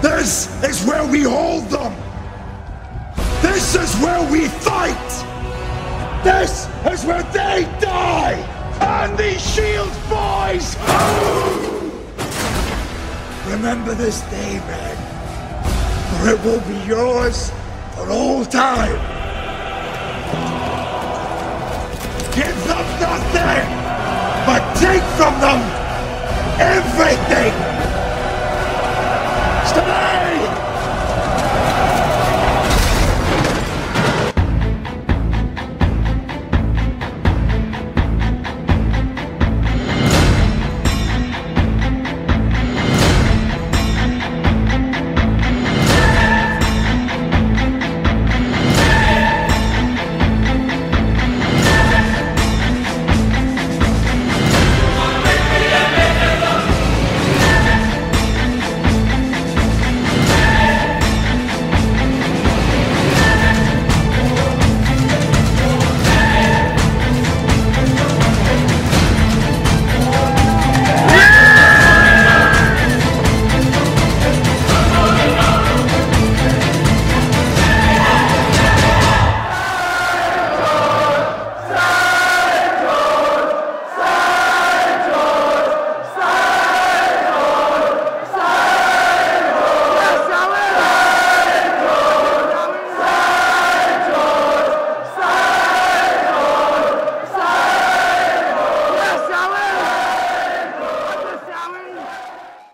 This is where we hold them! This is where we fight! This is where they die! And these shield boys! Remember this day, men, for it will be yours for all time! Give them nothing, but take from them everything!